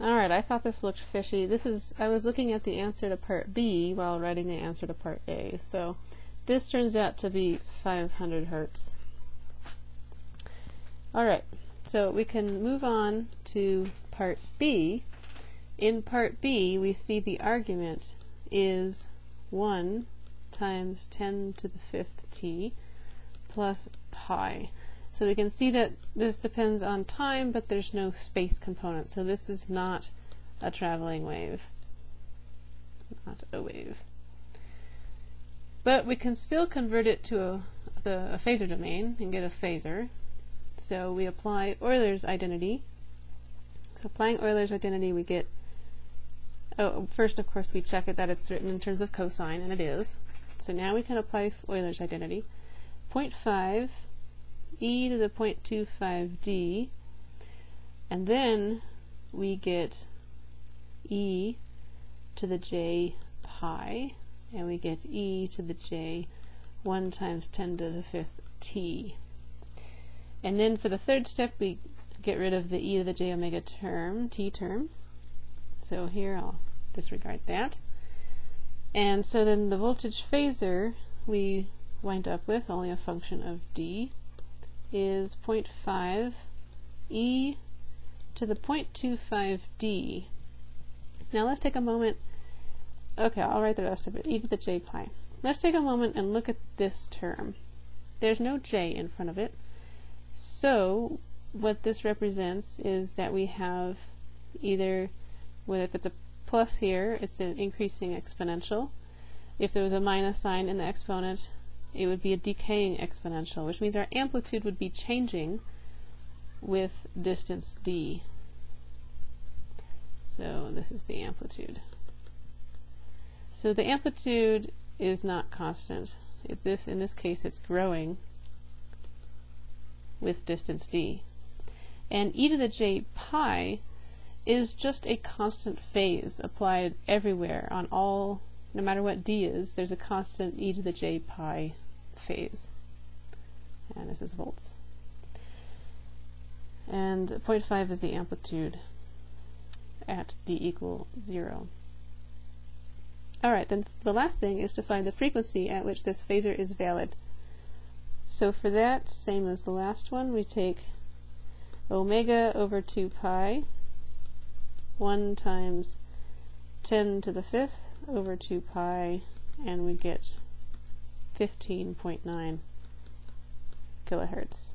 Alright, I thought this looked fishy. This is, I was looking at the answer to part B while writing the answer to part A. So this turns out to be 500 hertz. Alright, so we can move on to part B. In part B, we see the argument is 1 times 10 to the fifth t plus pi. So we can see that this depends on time, but there's no space component. So this is not a traveling wave, not a wave. But we can still convert it to a, the, a phasor domain and get a phasor. So we apply Euler's identity. So applying Euler's identity, we get, oh, first of course we check it that it's written in terms of cosine, and it is. So now we can apply Euler's identity. 0.5 e to the 0.25d, and then we get e to the j pi, and we get e to the j 1 times 10 to the fifth t. And then for the third step, we get rid of the e to the j omega term, t term. So here I'll disregard that. And so then the voltage phasor we wind up with only a function of d is 0.5 e to the 0.25d. Now let's take a moment, okay, I'll write the rest of it, e to the j pi. Let's take a moment and look at this term. There's no j in front of it, so what this represents is that we have either, well, if it's a plus here, it's an increasing exponential. If there was a minus sign in the exponent, it would be a decaying exponential, which means our amplitude would be changing with distance d. So this is the amplitude. So the amplitude is not constant. If this, in this case, it's growing with distance d. And e to the j pi is just a constant phase applied everywhere on all, no matter what d is, there's a constant e to the j pi phase. And this is volts. And 0.5 is the amplitude at d equal 0. Alright, then the last thing is to find the frequency at which this phasor is valid. So for that, same as the last one, we take omega over 2 pi, 1 times 10 to the fifth over 2 pi, and we get 15.9 kilohertz.